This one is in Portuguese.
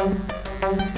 thank então, you